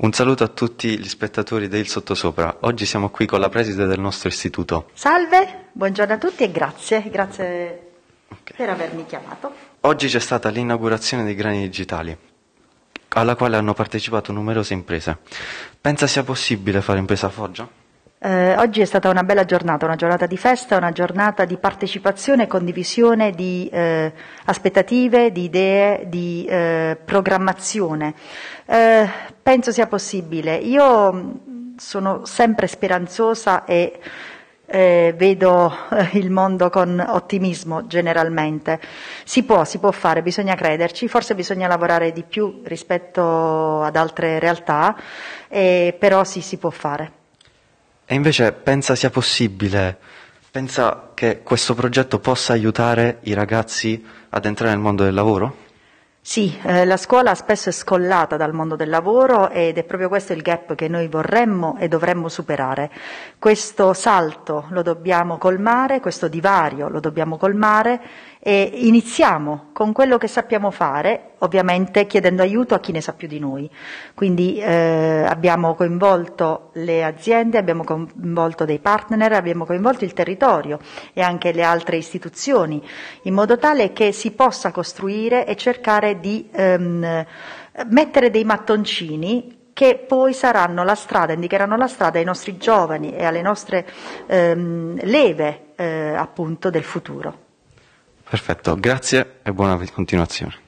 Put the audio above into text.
Un saluto a tutti gli spettatori del Sottosopra. Oggi siamo qui con la preside del nostro istituto. Salve, buongiorno a tutti e grazie, grazie Ok. per avermi chiamato. Oggi c'è stata l'inaugurazione dei grani digitali, alla quale hanno partecipato numerose imprese. Pensa sia possibile fare impresa a Foggia? Eh, oggi è stata una bella giornata, una giornata di festa, una giornata di partecipazione e condivisione di eh, aspettative, di idee, di eh, programmazione. Eh, penso sia possibile. Io mh, sono sempre speranzosa e eh, vedo eh, il mondo con ottimismo generalmente. Si può, si può fare, bisogna crederci, forse bisogna lavorare di più rispetto ad altre realtà, eh, però sì, si può fare. E invece pensa sia possibile, pensa che questo progetto possa aiutare i ragazzi ad entrare nel mondo del lavoro? Sì, eh, la scuola spesso è scollata dal mondo del lavoro ed è proprio questo il gap che noi vorremmo e dovremmo superare. Questo salto lo dobbiamo colmare, questo divario lo dobbiamo colmare e iniziamo con quello che sappiamo fare, ovviamente chiedendo aiuto a chi ne sa più di noi. Quindi eh, abbiamo coinvolto le aziende, abbiamo coinvolto dei partner, abbiamo coinvolto il territorio e anche le altre istituzioni, in modo tale che si possa costruire e di ehm, mettere dei mattoncini che poi saranno la strada, indicheranno la strada ai nostri giovani e alle nostre ehm, leve eh, appunto del futuro. Perfetto, grazie e buona continuazione.